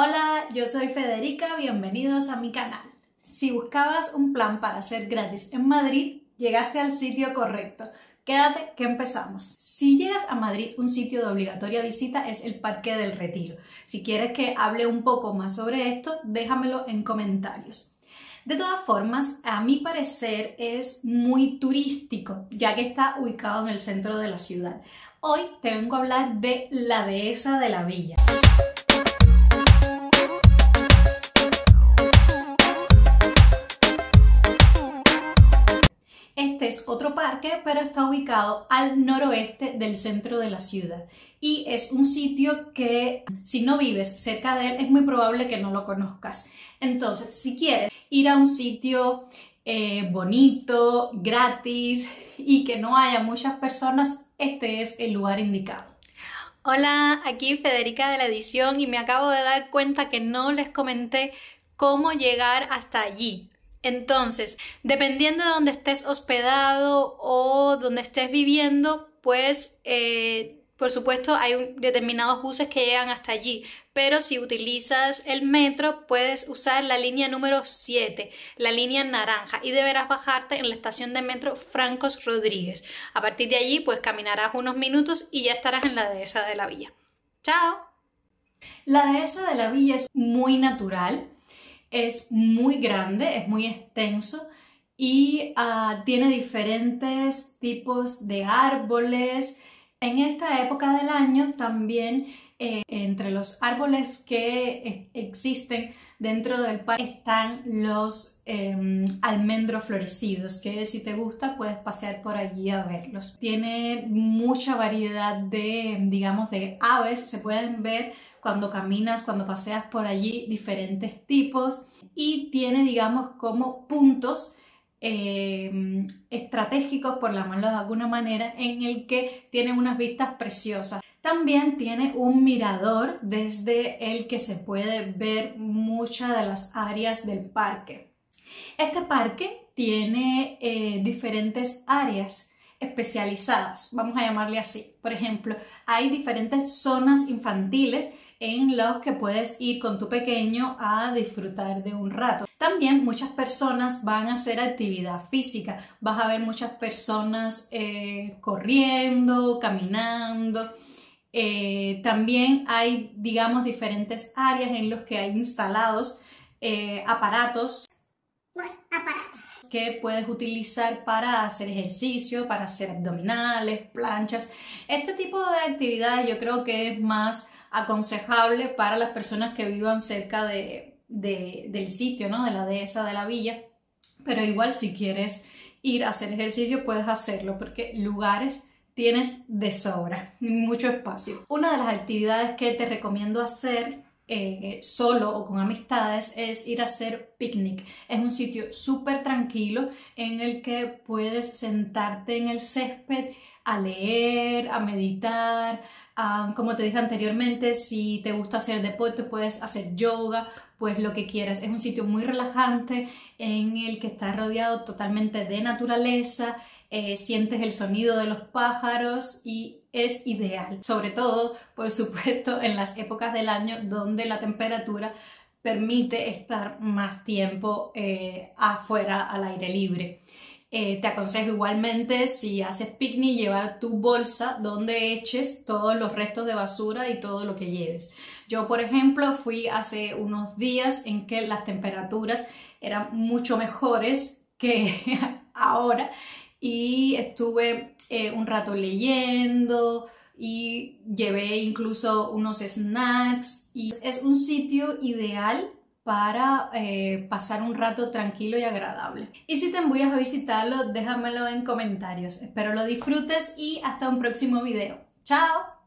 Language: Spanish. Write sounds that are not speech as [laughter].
Hola, yo soy Federica, bienvenidos a mi canal. Si buscabas un plan para hacer gratis en Madrid, llegaste al sitio correcto. Quédate que empezamos. Si llegas a Madrid, un sitio de obligatoria visita es el Parque del Retiro. Si quieres que hable un poco más sobre esto, déjamelo en comentarios. De todas formas, a mi parecer es muy turístico, ya que está ubicado en el centro de la ciudad. Hoy te vengo a hablar de la Dehesa de la Villa. Este es otro parque, pero está ubicado al noroeste del centro de la ciudad. Y es un sitio que si no vives cerca de él es muy probable que no lo conozcas. Entonces, si quieres ir a un sitio eh, bonito, gratis y que no haya muchas personas, este es el lugar indicado. Hola, aquí Federica de la edición y me acabo de dar cuenta que no les comenté cómo llegar hasta allí. Entonces, dependiendo de dónde estés hospedado o donde estés viviendo, pues eh, por supuesto hay determinados buses que llegan hasta allí, pero si utilizas el metro puedes usar la línea número 7, la línea naranja, y deberás bajarte en la estación de metro Francos Rodríguez. A partir de allí pues caminarás unos minutos y ya estarás en la dehesa de la villa. ¡Chao! La dehesa de la villa es muy natural es muy grande, es muy extenso y ah, tiene diferentes tipos de árboles. En esta época del año también eh, entre los árboles que existen dentro del parque están los em, almendros florecidos, que si te gusta puedes pasear por allí a verlos. Tiene mucha variedad de, digamos, de aves, se pueden ver cuando caminas, cuando paseas por allí, diferentes tipos y tiene, digamos, como puntos eh, estratégicos, por llamarlo de alguna manera, en el que tiene unas vistas preciosas. También tiene un mirador desde el que se puede ver muchas de las áreas del parque. Este parque tiene eh, diferentes áreas especializadas, vamos a llamarle así. Por ejemplo, hay diferentes zonas infantiles en los que puedes ir con tu pequeño a disfrutar de un rato. También muchas personas van a hacer actividad física, vas a ver muchas personas eh, corriendo, caminando. Eh, también hay, digamos, diferentes áreas en los que hay instalados eh, aparatos. que puedes utilizar para hacer ejercicio, para hacer abdominales, planchas. Este tipo de actividades yo creo que es más aconsejable para las personas que vivan cerca de, del sitio, ¿no? de la dehesa de la villa. Pero igual si quieres ir a hacer ejercicio puedes hacerlo porque lugares tienes de sobra, mucho espacio. Una de las actividades que te recomiendo hacer eh, solo o con amistades es ir a hacer picnic. Es un sitio súper tranquilo en el que puedes sentarte en el césped a leer, a meditar, como te dije anteriormente, si te gusta hacer deporte, puedes hacer yoga, pues lo que quieras. Es un sitio muy relajante en el que estás rodeado totalmente de naturaleza, eh, sientes el sonido de los pájaros y es ideal. Sobre todo, por supuesto, en las épocas del año donde la temperatura permite estar más tiempo eh, afuera al aire libre. Eh, te aconsejo igualmente si haces picnic llevar tu bolsa donde eches todos los restos de basura y todo lo que lleves. Yo, por ejemplo, fui hace unos días en que las temperaturas eran mucho mejores que [laughs] ahora y estuve eh, un rato leyendo y llevé incluso unos snacks y es un sitio ideal para eh, pasar un rato tranquilo y agradable. Y si te embullas a visitarlo, déjamelo en comentarios. Espero lo disfrutes y hasta un próximo video. ¡Chao!